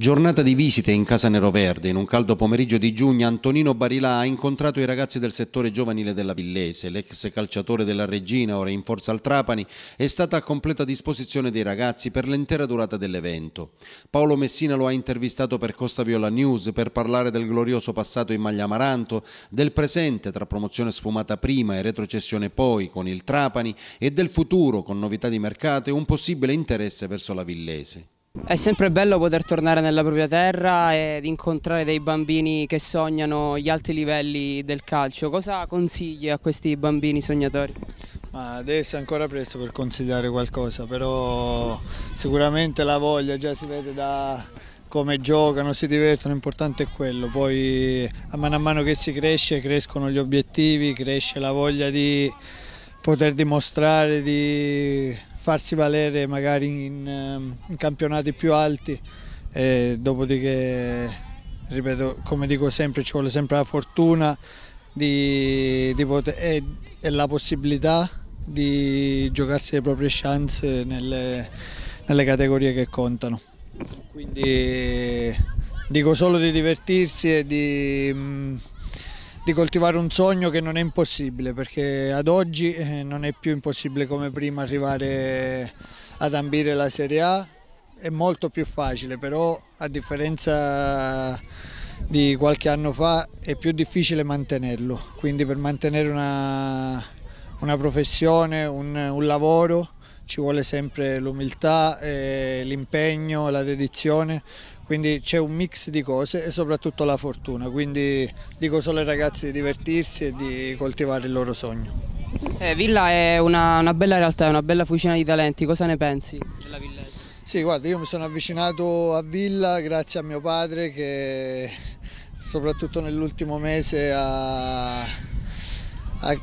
Giornata di visite in Casa Neroverde. In un caldo pomeriggio di giugno Antonino Barilà ha incontrato i ragazzi del settore giovanile della Villese. L'ex calciatore della Regina, ora in forza al Trapani, è stata a completa disposizione dei ragazzi per l'intera durata dell'evento. Paolo Messina lo ha intervistato per Costa Viola News per parlare del glorioso passato in maglia amaranto, del presente tra promozione sfumata prima e retrocessione poi con il Trapani e del futuro con novità di mercato e un possibile interesse verso la Villese. È sempre bello poter tornare nella propria terra ed incontrare dei bambini che sognano gli alti livelli del calcio. Cosa consigli a questi bambini sognatori? Ma adesso è ancora presto per consigliare qualcosa, però sicuramente la voglia già si vede da come giocano, si divertono, l'importante è quello. Poi a mano a mano che si cresce crescono gli obiettivi, cresce la voglia di poter dimostrare, di farsi valere magari in, ehm, in campionati più alti e dopodiché, ripeto, come dico sempre, ci vuole sempre la fortuna di, di poter, e, e, la possibilità di giocarsi le proprie chance nelle, nelle categorie che contano. Quindi dico solo di divertirsi e di di coltivare un sogno che non è impossibile perché ad oggi eh, non è più impossibile come prima arrivare ad ambire la Serie A, è molto più facile però a differenza di qualche anno fa è più difficile mantenerlo, quindi per mantenere una, una professione, un, un lavoro ci vuole sempre l'umiltà, l'impegno, la dedizione, quindi c'è un mix di cose e soprattutto la fortuna, quindi dico solo ai ragazzi di divertirsi e di coltivare il loro sogno. Eh, Villa è una, una, bella realtà, è una bella fucina di talenti, cosa ne pensi della Villese? Sì, guarda, io mi sono avvicinato a Villa grazie a mio padre che soprattutto nell'ultimo mese ha, ha,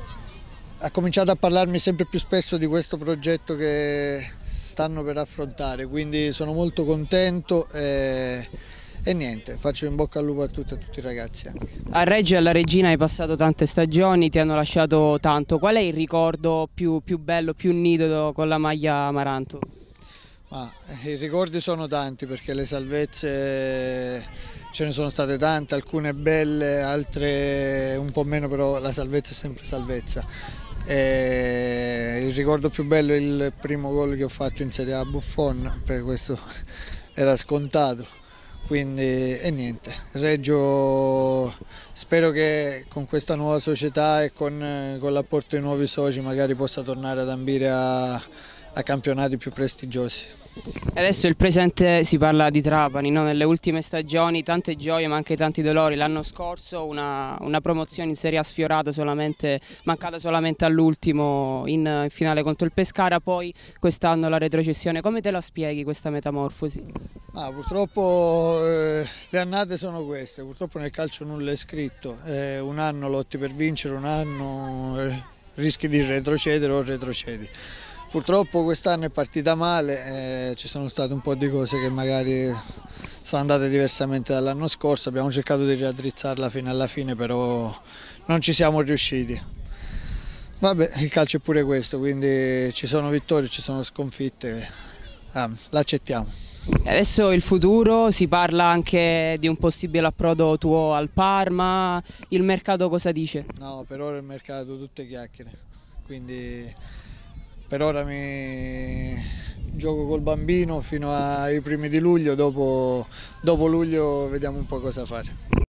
ha cominciato a parlarmi sempre più spesso di questo progetto che stanno per affrontare, quindi sono molto contento e, e niente, faccio in bocca al lupo a tutti, a tutti i ragazzi. Anche. A Reggio e alla Regina hai passato tante stagioni, ti hanno lasciato tanto, qual è il ricordo più, più bello, più nido con la maglia Amaranto? Ma, eh, I ricordi sono tanti perché le salvezze ce ne sono state tante, alcune belle, altre un po' meno, però la salvezza è sempre salvezza. E il ricordo più bello è il primo gol che ho fatto in Serie A Buffon, perché questo era scontato. Quindi e niente, Reggio spero che con questa nuova società e con, con l'apporto di nuovi soci magari possa tornare ad ambire a, a campionati più prestigiosi. Adesso il presente si parla di Trapani, no? nelle ultime stagioni tante gioie ma anche tanti dolori, l'anno scorso una, una, promozione in Serie A sfiorata solamente, mancata solamente all'ultimo in finale contro il Pescara, poi quest'anno la retrocessione, come te la spieghi questa metamorfosi? Ah, purtroppo eh, le annate sono queste, purtroppo nel calcio nulla è scritto, eh, un anno lotti per vincere, un anno eh, rischi di retrocedere o retrocedi. Purtroppo quest'anno è partita male, eh, ci sono state un po' di cose che magari sono andate diversamente dall'anno scorso, abbiamo cercato di raddrizzarla fino alla fine però non ci siamo riusciti. Vabbè, il calcio è pure questo, quindi ci sono vittorie, ci sono sconfitte, ah, l'accettiamo. Adesso il futuro, si parla anche di un possibile approdo tuo al Parma, il mercato cosa dice? No, per ora il mercato tutte chiacchiere, quindi per ora mi gioco col bambino fino ai primi di luglio, dopo, dopo luglio vediamo un po' cosa fare.